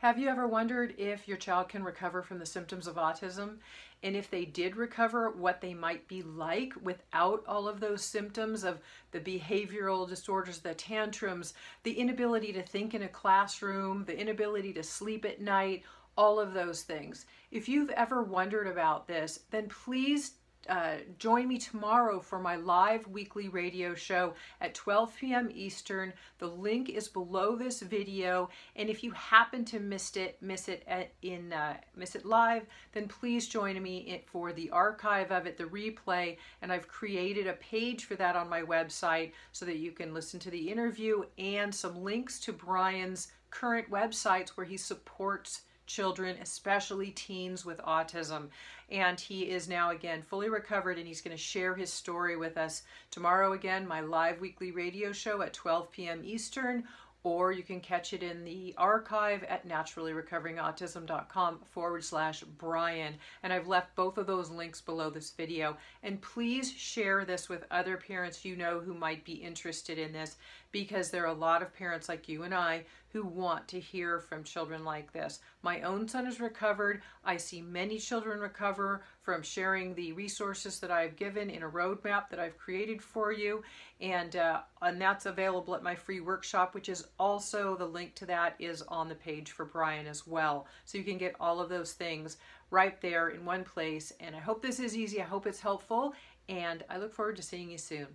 Have you ever wondered if your child can recover from the symptoms of autism? And if they did recover, what they might be like without all of those symptoms of the behavioral disorders, the tantrums, the inability to think in a classroom, the inability to sleep at night, all of those things. If you've ever wondered about this, then please uh, join me tomorrow for my live weekly radio show at 12 p.m. Eastern. The link is below this video, and if you happen to miss it, miss it in uh, miss it live, then please join me for the archive of it, the replay. And I've created a page for that on my website so that you can listen to the interview and some links to Brian's current websites where he supports children, especially teens with autism. And he is now again fully recovered and he's going to share his story with us tomorrow again, my live weekly radio show at 12 p.m. Eastern or you can catch it in the archive at naturallyrecoveringautism.com forward slash Brian. And I've left both of those links below this video. And please share this with other parents you know who might be interested in this because there are a lot of parents like you and I who want to hear from children like this. My own son has recovered. I see many children recover from sharing the resources that I've given in a roadmap that I've created for you. And, uh, and that's available at my free workshop, which is also the link to that is on the page for Brian as well. So you can get all of those things right there in one place. And I hope this is easy. I hope it's helpful. And I look forward to seeing you soon.